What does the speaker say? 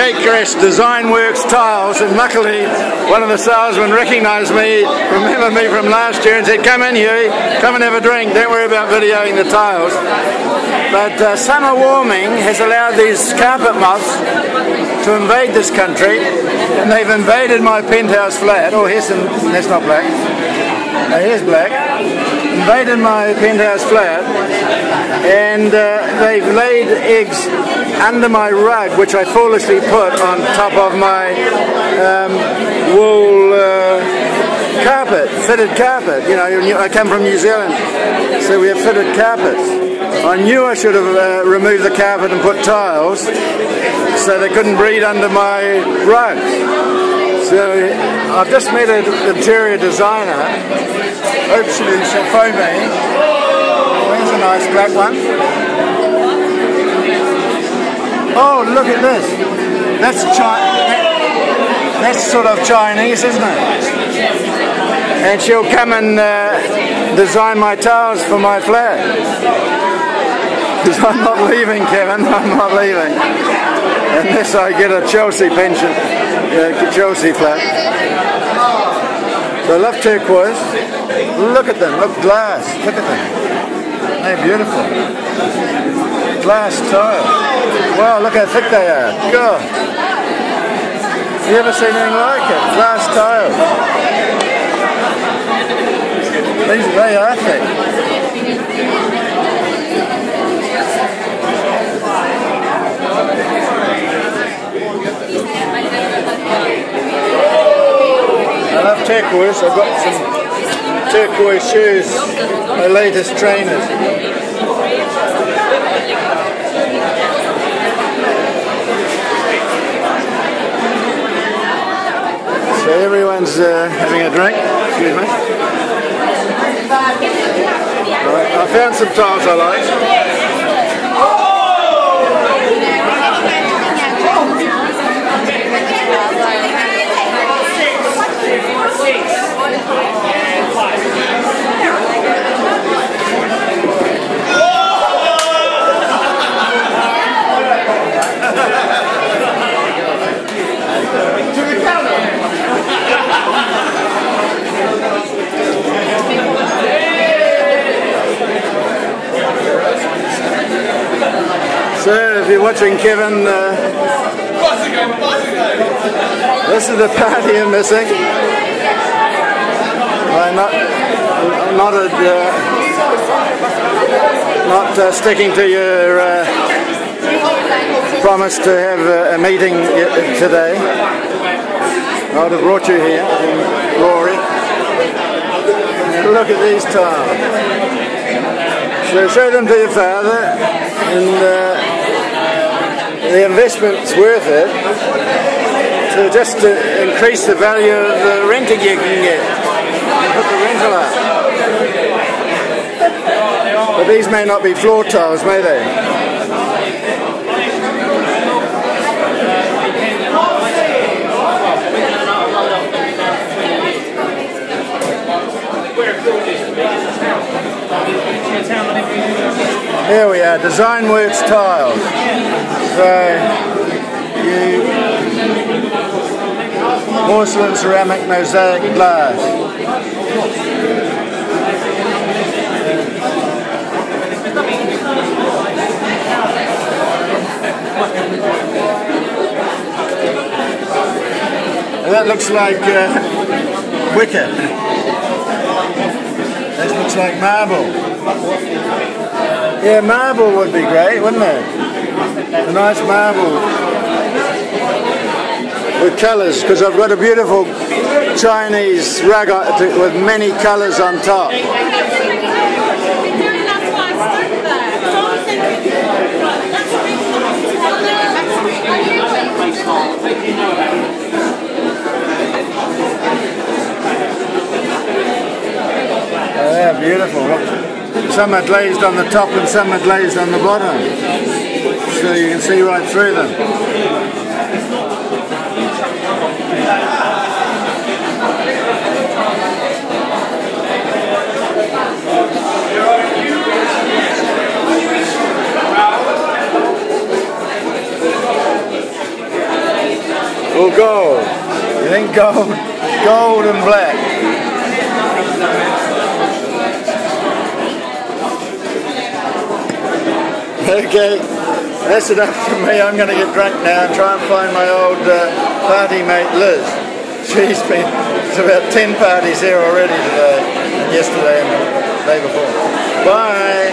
Gatecrest Design Works tiles and luckily one of the salesmen recognised me, remembered me from last year and said come in Huey, come and have a drink, don't worry about videoing the tiles. But uh, summer warming has allowed these carpet moths to invade this country and they've invaded my penthouse flat. Oh here's some, that's not black. Uh, here's black. Invaded my penthouse flat and uh, they've laid eggs under my rug, which I foolishly put on top of my um, wool uh, carpet, fitted carpet. You know, I come from New Zealand, so we have fitted carpets. I knew I should have uh, removed the carpet and put tiles so they couldn't breed under my rug. So I've just met an interior designer. She'll phone. There's a nice black one. Oh, look at this. That's Chi That's sort of Chinese, isn't it? And she'll come and uh, design my tiles for my flat. Because I'm not leaving, Kevin. I'm not leaving. Unless I get a Chelsea pension, uh, Chelsea flat. So I love turquoise. Look at them. Look, glass. Look at them. They're beautiful glass tile. Wow, look how thick they are. God. You ever seen anything like it? Glass tile. These, they are thick. I love turquoise. I've got some turquoise shoes, my latest trainers. So everyone's uh, having a drink. Excuse me. Right, I found some tiles I like. So, if watching Kevin, uh, this is the party I'm missing. I'm not, not, a, uh, not uh, sticking to your uh, promise to have a, a meeting today. I would have brought you here, Rory. Look at these tiles. So show them to your father and uh, the investment's worth it to just to increase the value of the renting you can get and put the rental up. But these may not be floor tiles, may they? Here we are, Design Works tiles. So, you porcelain, ceramic, mosaic, glass. That looks like uh, wicker. That looks like marble. Yeah, marble would be great, wouldn't it? A nice marble with colours, because I've got a beautiful Chinese rug with many colours on top. Oh, beautiful. Some are glazed on the top and some are glazed on the bottom. So you can see right through them. or gold? You think gold, gold and black? Okay, that's enough for me. I'm going to get drunk now and try and find my old uh, party mate Liz. She's been, there's about 10 parties here already today, and yesterday and the day before. Bye!